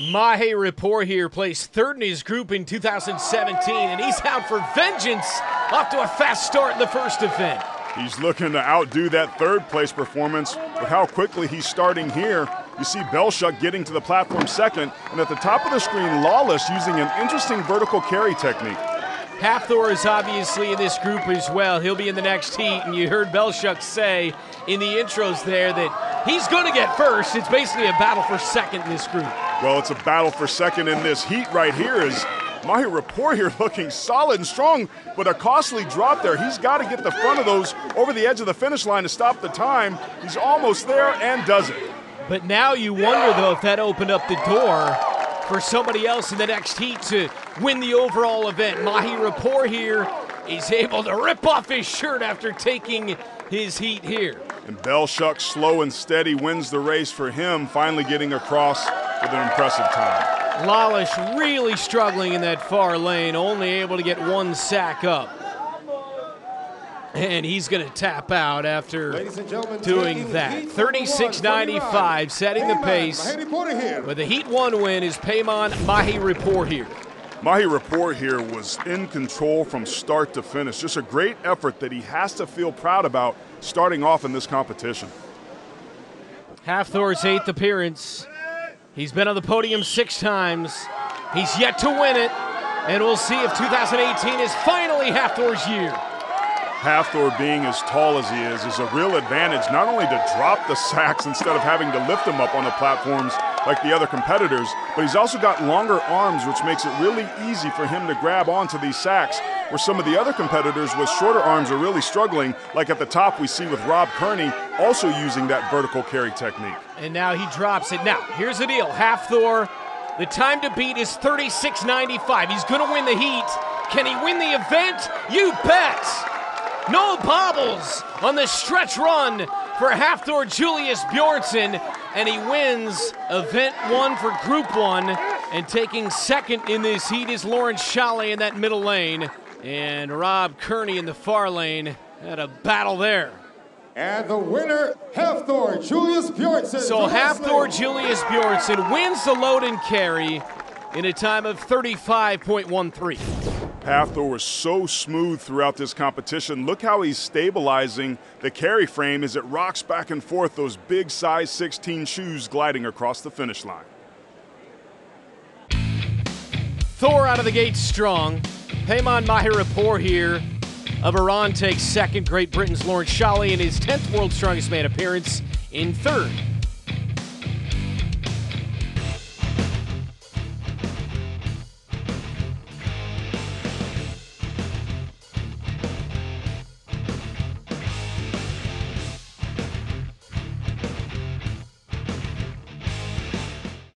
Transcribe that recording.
Maheripourehir placed third in his group in 2017, and he's out for vengeance off to a fast start in the first event. He's looking to outdo that third place performance with how quickly he's starting here. You see Belsak getting to the platform second, and at the top of the screen, Lawless using an interesting vertical carry technique. Hafthor is obviously in this group as well. He'll be in the next heat, and you heard Belsak say in the intros there that he's going to get first. It's basically a battle for second in this group. Well, it's a battle for second in this heat right here is Maheripourehir looking solid and strong, but a costly drop there. He's got to get the front of those over the edge of the finish line to stop the time. He's almost there and does it. But now you wonder, though, if that opened up the door for somebody else in the next heat to win the overall event. Maheripourehir is able to rip off his shirt after taking his heat here. And Belsak, slow and steady, wins the race for him, finally getting across with an impressive time. Lawless really struggling in that far lane, only able to get one sack up. And he's going to tap out after doing that. 36.95, setting the pace. With the Heat 1 win is Peiman Mahi Rapport here. Maheripourehir was in control from start to finish. Just a great effort that he has to feel proud about starting off in this competition. Hafthor's eighth appearance. He's been on the podium six times. He's yet to win it. And we'll see if 2018 is finally Hafthor's year. Hafthor being as tall as he is is a real advantage, not only to drop the sacks instead of having to lift them up on the platforms like the other competitors, but he's also got longer arms, which makes it really easy for him to grab onto these sacks, where some of the other competitors with shorter arms are really struggling, like at the top we see with Rob Kearney also using that vertical carry technique. And now he drops it. Now, here's the deal. Hafthor, the time to beat is 36.95. He's going to win the heat. Can he win the event? You bet! No bobbles on the stretch run for Hafthor Julius Bjornsson, and he wins event one for Group One. And taking second in this heat is Laurence Shahlaei in that middle lane, and Rob Kearney in the far lane. Had a battle there. And the winner, Hafthor Julius Bjornsson. So Hafthor Julius Bjornsson wins the load and carry in a time of 35.13. Hafthor was so smooth throughout this competition. Look how he's stabilizing the carry frame as it rocks back and forth, those big size 16 shoes gliding across the finish line. Thor out of the gate strong. Peiman Mahe Rapport here of Iran takes second. Great Britain's Laurence Shahlaei in his 10th World Strongest Man appearance in third.